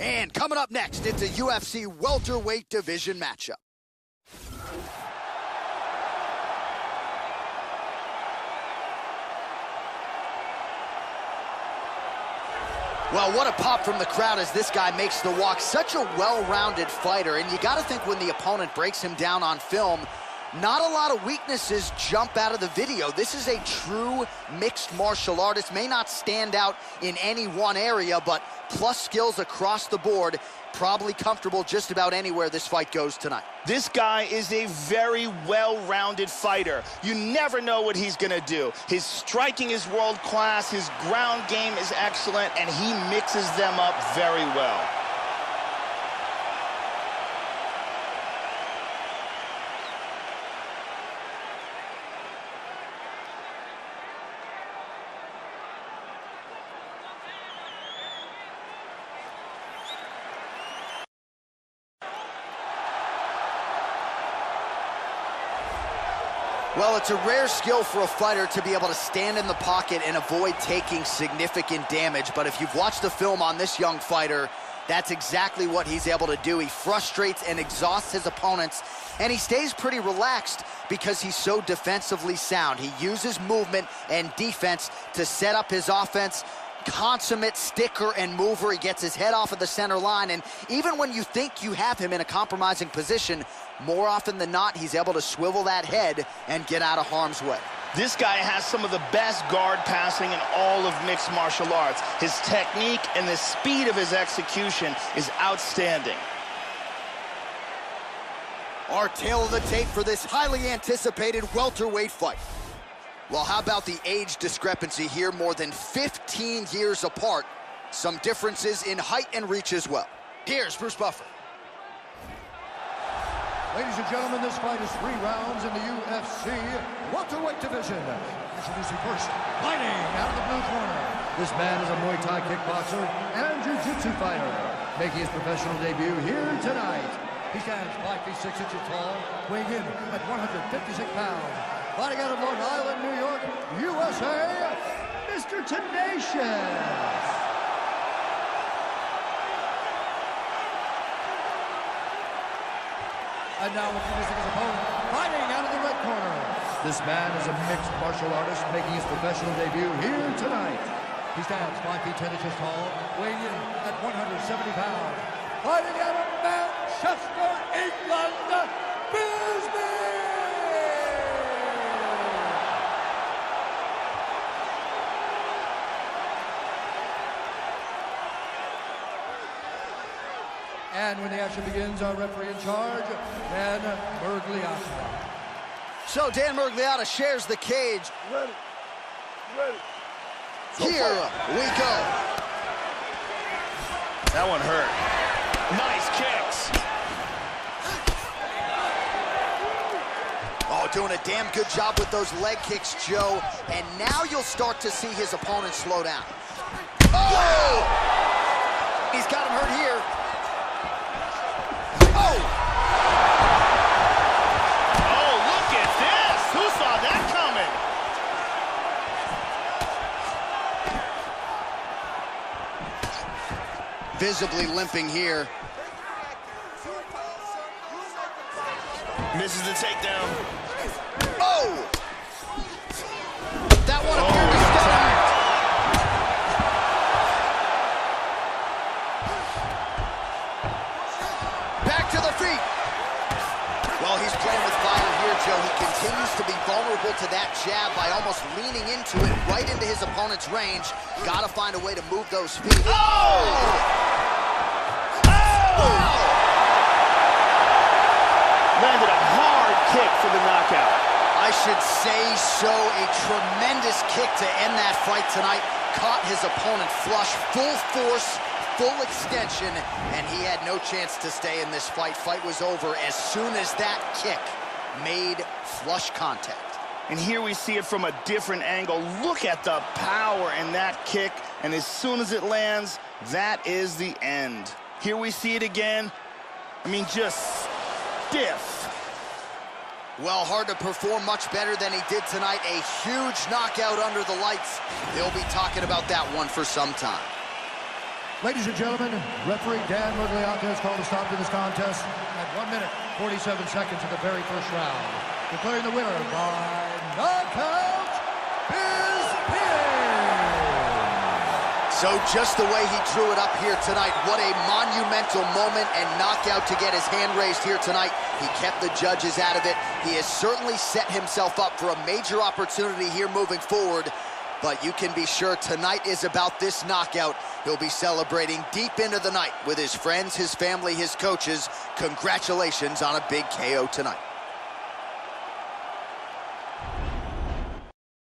And coming up next, it's a UFC welterweight division matchup. Well, what a pop from the crowd as this guy makes the walk. Such a well-rounded fighter, and you got to think when the opponent breaks him down on film, not a lot of weaknesses jump out of the video. This is a true mixed martial artist. May not stand out in any one area, but plus skills across the board. Probably comfortable just about anywhere this fight goes tonight. This guy is a very well-rounded fighter. You never know what he's going to do. His striking is world-class, his ground game is excellent, and he mixes them up very well. Well, it's a rare skill for a fighter to be able to stand in the pocket and avoid taking significant damage. But if you've watched the film on this young fighter, that's exactly what he's able to do. He frustrates and exhausts his opponents, and he stays pretty relaxed because he's so defensively sound. He uses movement and defense to set up his offense, consummate sticker and mover. He gets his head off of the center line, and even when you think you have him in a compromising position, more often than not, he's able to swivel that head and get out of harm's way. This guy has some of the best guard passing in all of mixed martial arts. His technique and the speed of his execution is outstanding. Our tale of the tape for this highly anticipated welterweight fight. Well, how about the age discrepancy here? More than 15 years apart. Some differences in height and reach as well. Here's Bruce Buffer. Ladies and gentlemen, this fight is three rounds in the UFC welterweight division. Introducing first, fighting out of the blue corner. This man is a Muay Thai kickboxer and Jiu-Jitsu fighter, making his professional debut here tonight. He stands 5 feet 6 inches tall, weighing in at 156 pounds. Fighting out of Long Island, New York, USA, Mr. Tenacious. And now introducing his opponent, fighting out of the red corner. This man is a mixed martial artist making his professional debut here tonight. He stands 5 feet 10 inches tall, weighing in at 170 pounds. Fighting out of Manchester, England, Bisping! And when the action begins, our referee in charge, Dan Miragliotta. So Dan Miragliotta shares the cage. Ready. Ready. Here we go. That one hurt. Nice kicks. Oh, doing a damn good job with those leg kicks, Joe. And now you'll start to see his opponent slow down. Oh! He's got him Visibly limping here. Misses the takedown. Oh! That one Oh, appeared to attacked. Back to the feet. Well, he's playing with fire here, Joe. He continues to be vulnerable to that jab by almost leaning into it right into his opponent's range. Got to find a way to move those feet. Oh! Oh! Landed a hard kick for the knockout. I should say so. A tremendous kick to end that fight tonight. Caught his opponent flush, full force, full extension, and he had no chance to stay in this fight. Fight was over as soon as that kick made flush contact. And here we see it from a different angle. Look at the power in that kick. And as soon as it lands, that is the end. Here we see it again. I mean, just stiff. Well, hard to perform much better than he did tonight. A huge knockout under the lights. They'll be talking about that one for some time. Ladies and gentlemen, referee Dan Miragliotta has called a stop to this contest at 1 minute 47 seconds of the very first round. Declaring the winner by knockout is So just the way he drew it up here tonight, what a monumental moment and knockout to get his hand raised here tonight. He kept the judges out of it. He has certainly set himself up for a major opportunity here moving forward. But you can be sure tonight is about this knockout. He'll be celebrating deep into the night with his friends, his family, his coaches. Congratulations on a big KO tonight.